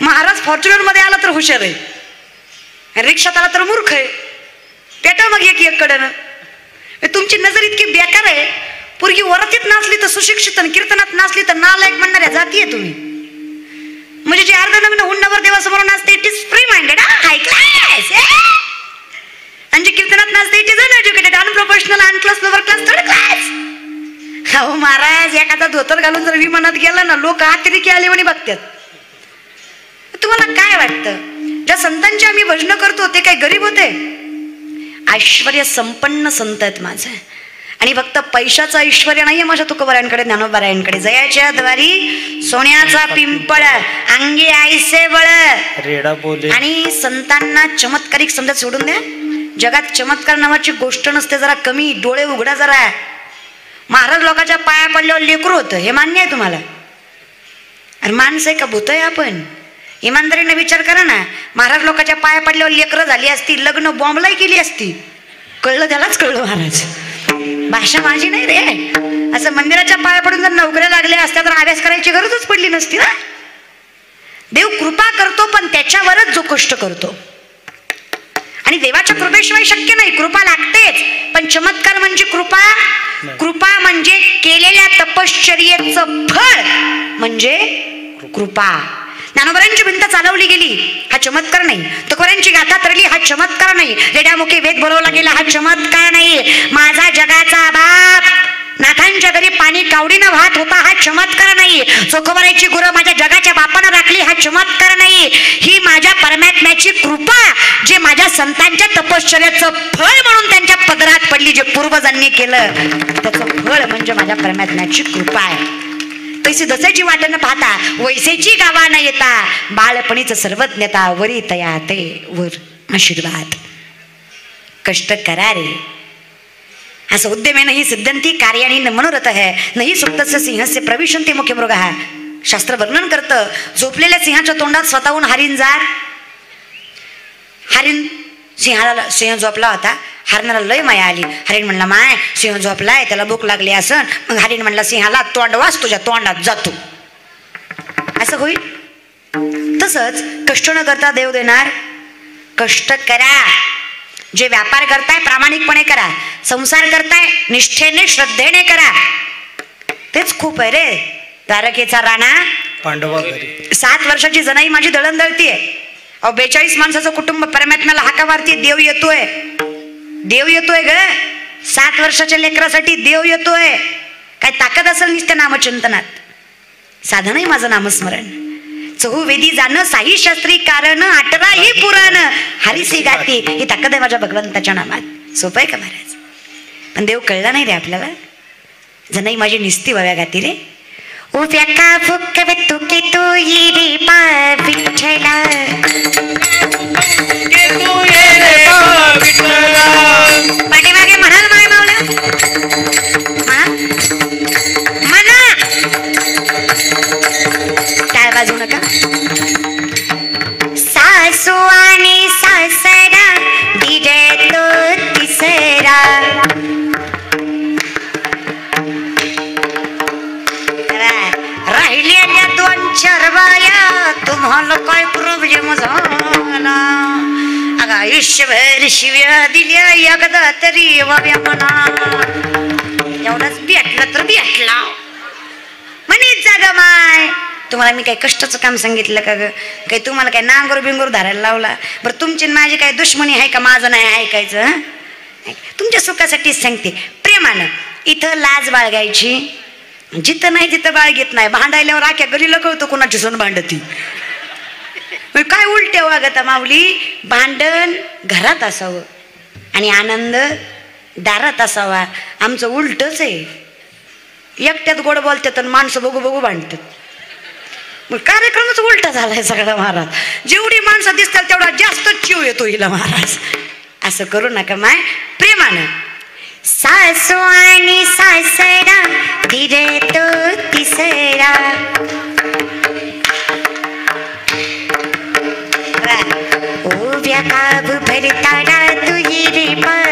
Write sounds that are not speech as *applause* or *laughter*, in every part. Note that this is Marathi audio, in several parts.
महाराज फॉर्च्युनरमध्ये आला तर हुशार आहे. रिक्षात आला तर मूर्ख आहे. पेटा मग एक एक कडनं तुमची नजर इतकी बेकार आहे. पूर्वी वरतीत नाचली तर सुशिक्षित आणि कीर्तनात नाचली तर नालायक म्हणणाऱ्या जाती आहे तुम्ही. म्हणजे जे अर्ध नवीन हुंडावर देवासमोर नाचते it is free minded high class आणि जे कीर्तनात नाचते it is uneducated unprofessional unclass lower class third class हो महाराज एखादा धोतर घालून जर विमानात गेला ना लोक अतिरेकी आले म्हणे बघतात. तुम्हाला काय वाटतं? ज्या संतांची आम्ही भजन करतो ते काय गरीब होते? ऐश्वर संपन्न संत आहेत माझे. आणि फक्त पैशाचं ऐश्वर नाहीये माझ्या तुकोबऱ्यांकडे ज्ञानोबऱ्यांकडे. जयाच्या द्वारी सोन्याचा पिंपळ अंगी आईसे बळ रेडा बोले. आणि संतांना चमत्कारिक समजा सोडून द्या. जगात चमत्कार नावाची गोष्ट नसते जरा कमी डोळे उघडा जरा. महाराज लोकांच्या पाया पडल्यावर लेकरू होतं हे मान्य आहे तुम्हाला. अरे माणसं आहे का भूत आहे आपण? इमानदारीने विचार करा ना. महाराज लोकांच्या पाया पडल्यावर लेकरं झाली असती लग्न बॉम्बलाई केली असती. कळलं त्यालाच कळलं महाराज. भाषा माझी नाही रे. असं मंदिराच्या पाया पडून जर नोकऱ्या लागल्या असत्या तर अभ्यास करायची गरजच पडली नसती ना. देव कृपा करतो पण त्याच्यावरच जो कष्ट करतो. आणि देवाच्या कृपेशिवाय शक्य नाही. कृपा लागतेच. पण चमत्कार म्हणजे कृपा. कृपा म्हणजे केलेल्या तपश्चर्येचं फळ म्हणजे कृपा. ज्ञानोबरांची भिंत चालवली गेली हा चमत्कार नाही. तुकोऱ्यांची गाथा तरली हा चमत्कार नाही. रेड्यामुखी वेद बोलवला गेला हा चमत्कार नाही. माझा जगाचा बाप नाथांच्या घरी पाणी कावडीनं वाहत होता हा चमत्कार नाही. चोखोबरायची गुरं माझ्या जगाच्या बापानं राखली हा चमत्कार नाही. ही माझ्या परमात्म्याची कृपा जे माझ्या संतांच्या तपश्चर्याचं फळ म्हणून त्यांच्या पदरात पडली जे पूर्वजांनी केलं. त्याचं फळ म्हणजे माझ्या परमात्म्याची कृपा आहे. तैसे जसेची वाटण पाहता वैसेची गावा न येता बाळपणीच सर्वज्ञता वरी तया ते वर आशीर्वाद. कष्ट करा रे. असं उद्यमे नाही सिद्धंती कार्याने न मनोरथ है नाही सुप्तस्य सिंहस्य प्रविशंती मुख्य मृग शास्त्र वर्णन करतं झोपलेल्या सिंहाच्या तोंडात स्वतःहून हरिण जात. हरिण सिंहाला सिंह झोपला होता. हरणाला लय माया आली. हरिण म्हणला माय सिंह झोपलाय त्याला भूक लागली असन. मग हरिण म्हणला सिंहाला तोंड वाच तुझ्या तोंडात जातो. असं होईल? तसंच कष्ट न करता देव देणार. कष्ट करा. जे व्यापार करताय प्रामाणिकपणे करा. संसार करताय निष्ठेने श्रद्धेने करा. तेच खूप आहे रे तारकेचा राणा. पांडवा सात वर्षाची जनाई माझी दळण दळतीये. बेचाळीस माणसाचं कुटुंब परमात्म्याला हाका मारतीये देव येतोय. देव येतोय ग. सात वर्षाच्या लेकरासाठी देव येतोय. काय ताकद असेल नुसत्या नामचिंतनात? साधन आहे माझं नामस्मरण. चहुवेदी जाणं साई शास्त्री कारण आटरा ही पुराण. हरिसी गाती ही ताकद आहे माझ्या भगवंताच्या नामात. सोपं आहे का महाराज? पण देव कळला नाही रे आपल्याला. जनाई माझी निस्ती वव्या गाती रे. उभ्या का फुक तू के तू रे पा बाया तुम्हाला काय प्रॉब्लेम झाला? अगं आयुष्यभर शिव्या दिल्या एकदा तरी वाव्या म्हणा. एवढंच भेटलं तर भेटला. म्हणे जागा माय. तुम्हाला मी काही कष्टाचं काम सांगितलं का ग? काही तुम्हाला काही नांगोर बिंगोर धरायला लावला? बरं तुमची माझी काही दुश्मनी आहे का? माझं नाही ऐकायचं तुमच्या सुखासाठीच सांगते. प्रेमानं इथं लाज बाळगायची. जिथं नाही तिथं घेत नाही. भांडायल्यावर आख्या गलीला कळतो कोणाची सण भांडती. म्हणजे काय उलटे वागता माऊली? भांडण घरात असावं आणि आनंद दारात असावा. आमचं उलटच आहे. एकट्यात गोड बोलतात आणि माणसं बघू बघू भांडतात. मग कार्यक्रमच उलटा झालाय सगळा महाराज. जेवढी माणसं दिसतात तेवढा जास्त चिव येतो हिला महाराज. असं करू नका माय. प्रेमानं. सासू आणि सासरा धीरे तो तिसरा. उभ्या काब भरताडा तुझी रे पा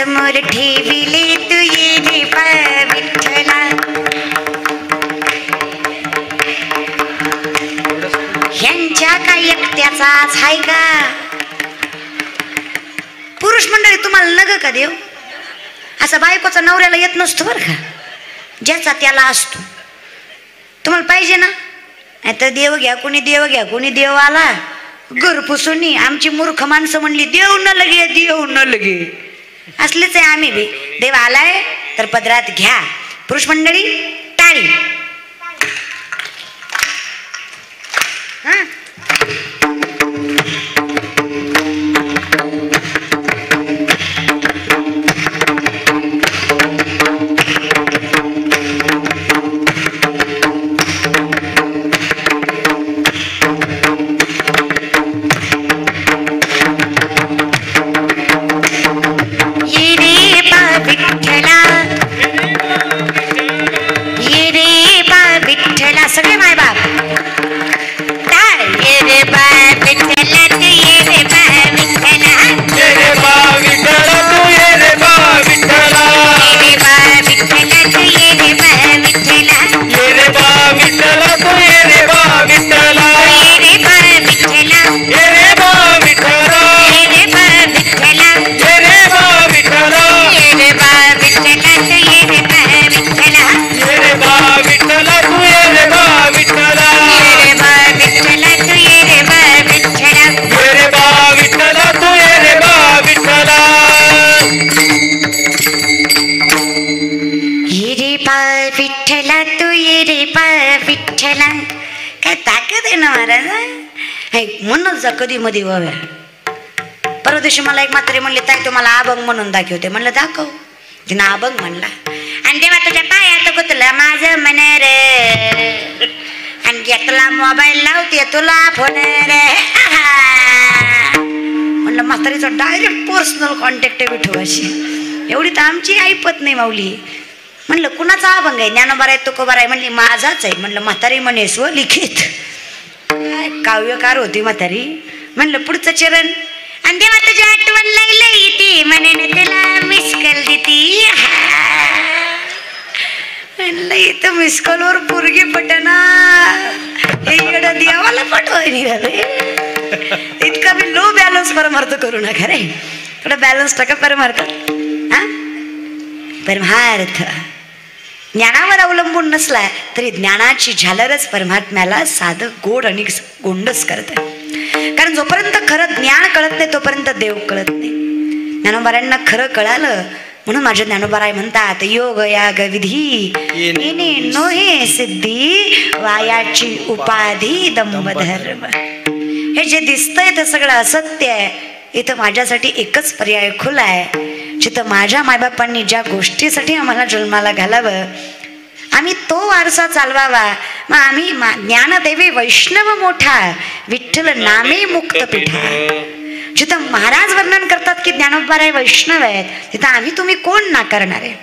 समोर ठेविले तू ये रे पा विठ्ठला. ह्यांच्या काय एकट्याचाच हाय का? पुरुष मंडळी तुम्हाला नग का देव? असा बायकोचा नवऱ्याला येत नसतो बरं का? ज्याचा त्याला असतो. तुम्हाला पाहिजे ना? नाही तर देव घ्या कोणी देव घ्या कोणी देव आला घर पुसून आमची मूर्ख माणसं म्हणली देव न लगे देव न लगे. असलेच आहे आम्ही बी. देव आलाय तर पदरात घ्या. पुरुष मंडळी टाळी. सगळे माय हे म्हणत जा कधी मध्ये व्हाव्या परवा दिवशी मला एक मात्र म्हणले ताई तुम्हाला अभंग म्हणून दाखवते. म्हणलं दाखव. तिनं अभंग म्हणला. आणि तेव्हा तुझ्या पायात गुतलं माझं मन रे. आणि घेतला मोबाईल लावते तुला फोन रे. म्हणलं म्हातारीचा डायरेक्ट पर्सनल कॉन्टॅक्ट आहे विठोबाशी एवढी तर आमची ऐपत नाही माऊली. म्हणलं कुणाचा अभंग आहे? ज्ञानोबार आहे तुकोबार आहे म्हणली माझाच आहे. म्हणलं म्हातारी म्हणे स्वलिखित काव्यकार होती म्हातारी. म्हणलं पुढचं चरण. आणि देवा तुझी आठवण लागली ती म्हणे त्याला मिस कॉल देती. म्हणलं इथं मिस कॉलवर पोरगी पटना. हे इकडं देवाला पटवाय निघाले. इतका मी लो बॅलन्स परमार्थ करू नका रे. थोडा बॅलन्स टाका परमार्थ. हा? परमार्थ. ज्ञानावर अवलंबून नसला तरी ज्ञानाची झालरच परमात्म्याला साधं गोड आणि गोंडच करत कारण जोपर्यंत खरं ज्ञान कळत नाही तोपर्यंत देव कळत नाही. ज्ञानोबारांना खरं कळालं म्हणून माझे ज्ञानोबाराय म्हणतात योग याग विधी नो नोहे सिद्धी वायाची उपाधी दंभ धर्म हे जे दिसतंय ते सगळं असत्य आहे. इथं माझ्यासाठी एकच पर्याय खुला आहे. जिथं माझ्या मायबापांनी ज्या गोष्टीसाठी आम्हाला जन्माला घालावं आम्ही तो वारसा चालवावा. मग आम्ही ज्ञानदेवी वैष्णव मोठा विठ्ठल नामे मुक्त पिठा. जिथं महाराज वर्णन करतात की ज्ञानोबार आहे वैष्णव आहेत तिथं आम्ही तुम्ही कोण नाकारणार आहे?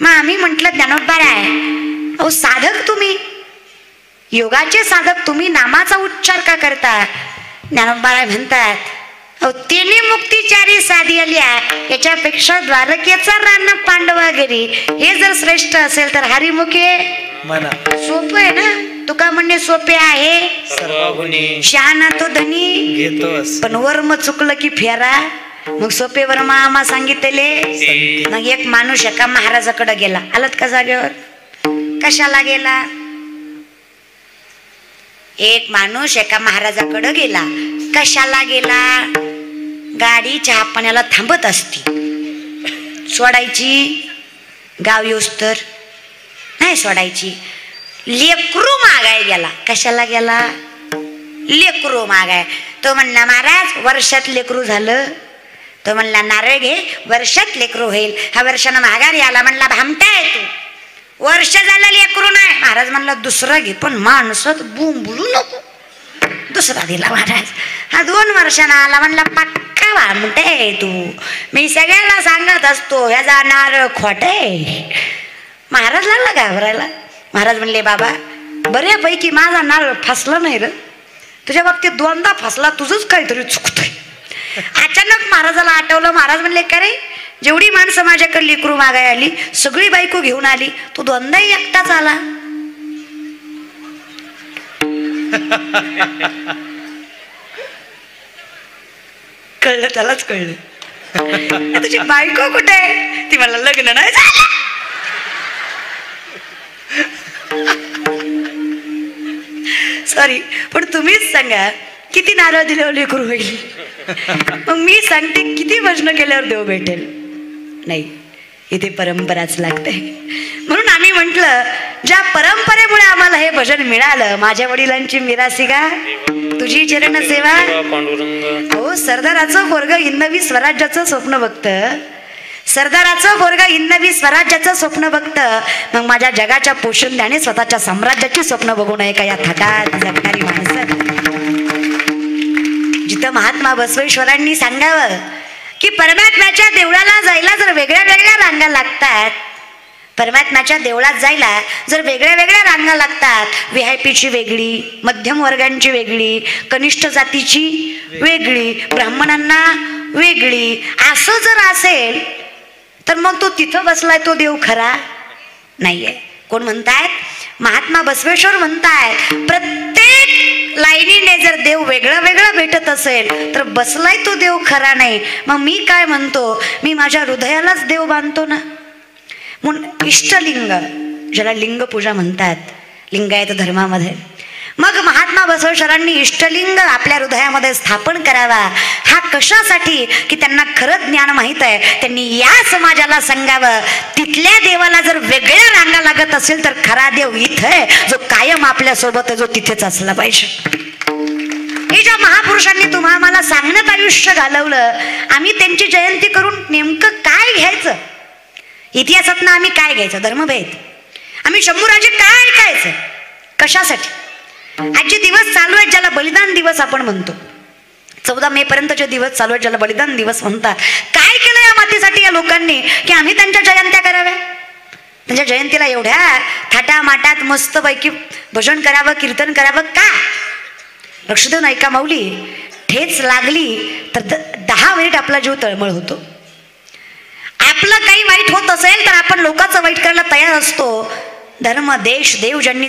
मग आम्ही म्हटलं ज्ञानोबार आहे. अहो साधक तुम्ही. योगाचे साधक तुम्ही नामाचा उच्चार का करता? ज्ञानोबाराय म्हणतात. तिने मुक्तीचारी साधी आल्या याच्यापेक्षा द्वारकेचा रान पांडवा घरी. हे जर श्रेष्ठ असेल तर हरिमुखे. म्हणा. सोपं आहे ना? तुका म्हणणे सोपे आहे. शहाणा तो धनी. घेतोस. पण वर्म चुकलं की फेरा. मग सोपे वर्म आम्हा सांगितले. संगती. मग एक माणूस एका महाराजाकडे गेला. आलात का जागेवर? कशाला गेला? एक माणूस एका महाराजाकडे गेला. कशाला गेला? गाडी चहा पाण्याला थांबत असते. सोडायची गाव येऊस तर? नाही सोडायची. लेकरू मागाय गेला. कशाला गेला? लेकरू मागाय. तो म्हणला महाराज वर्षात लेकरू झालं. तो म्हणला नारळ घे वर्षात लेकरू होईल. हा वर्षानं माघारी आला. म्हणला भामटाय तू. वर्ष झालं लेकरू नाही. महाराज म्हणला दुसरं घे पण माणसात बुंबुळू नको. दुसरा दिला महाराज. हा दोन वर्षानं आला. म्हणला पक्का वामटे तू. मी सगळ्यांना सांगत असतो ह्या जाणार खोटे. महाराज लागला घाबरायला महाराज म्हणले बाबा बऱ्यापैकी माझा नारळ फसला नाही र. तुझ्या बाबतीत दोनदा फसला तुझंच काहीतरी चुकतंय. अचानक महाराजाला आठवलं. महाराज म्हणले का रे? जेवढी माणसं माझ्याकडे लेकरू मागाय आली सगळी बायको घेऊन आली तो दोनदाही एकटाच आला. *laughs* कळलं त्यालाच कळलं. *laughs* तुझी बायको कुठे? आहे ती मला लग्न नाही झालं. सॉरी पण तुम्हीच सांगा किती नारळ दिल्यावर लेकरू होईल? मग मी सांगते किती भजन केल्यावर देव भेटेल? नाही इथे परंपराच लागते म्हणून आम्ही म्हटलं ज्या परंपरेमुळे आम्हाला हे भजन मिळालं माझ्या वडिलांची मिरासी का तुझी चरण सेवा हो सरदाराचं पोरग हिंदवी स्वराज्याचं स्वप्न बघतं. सरदाराचं पोरग हिंदवी स्वराज्याचं स्वप्न बघतं. मग माझ्या जगाच्या पोषणद्याने स्वतःच्या साम्राज्याची स्वप्न बघू नये का या थटात जगणारी माणसं. जिथं महात्मा बसवेश्वरांनी सांगावं की परमात्म्याच्या देवळाला जायला जर वेगळ्या वेगळ्या रांगा लागतात परमात्म्याच्या देवळात जायला जर वेगळ्या वेगळ्या रांगा लागतात व्ही आय पीची वेगळी मध्यम वर्गांची वेगळी कनिष्ठ जातीची वेगळी ब्राह्मणांना वेगळी असं जर असेल तर मग तो तिथं बसलाय तो देव खरा नाहीये. कोण म्हणतायत? महात्मा बसवेश्वर म्हणतायत प्रत्येक लाईनीने जर देव वेगळं वेगळं भेटत असेल तर बसलाय तो देव खरा नाही. मग मी काय म्हणतो? मी माझ्या हृदयालाच देव बांधतो ना. म्हणून इष्टलिंग ज्याला लिंग पूजा म्हणतात लिंगायत धर्मामध्ये. मग महात्मा बसवेश्वरांनी इष्टलिंग आपल्या हृदयामध्ये स्थापन करावा. हा कशासाठी? की त्यांना खरं ज्ञान माहीत आहे. त्यांनी या समाजाला सांगावं. तिथल्या देवाला जर वेगळ्या रांगा लागत असेल तर खरा देव इथं जो कायम आपल्यासोबत आहे जो तिथेच असला पाहिजे. हे ज्या महापुरुषांनी तुम्हाला सांगण्यात आयुष्य घालवलं आम्ही त्यांची जयंती करून नेमकं काय घ्यायचं? इतिहासातनं आम्ही काय घ्यायचं? धर्मभेद. आम्ही शंभूराजे काय ऐकायचं? कशासाठी? आजचे दिवस चालू आहेत ज्याला बलिदान दिवस आपण म्हणतो. चौदा मे पर्यंतचे दिवस चालू आहेत ज्याला बलिदान दिवस म्हणतात. काय केलं या मातीसाठी या लोकांनी? की आम्ही त्यांच्या जयंत्या कराव्या? त्यांच्या जयंतीला एवढ्या थाटा माटात मस्तपैकी भजन करावं कीर्तन करावं का? लक्ष देऊन ऐका माऊली ठेच लागली तर द- दहा मिनिट आपला जीव तळमळ होतो. आपलं काही वाईट होत असेल तर आपण लोकांचं वाईट करायला तयार असतो. धर्म देश देव ज्यांनी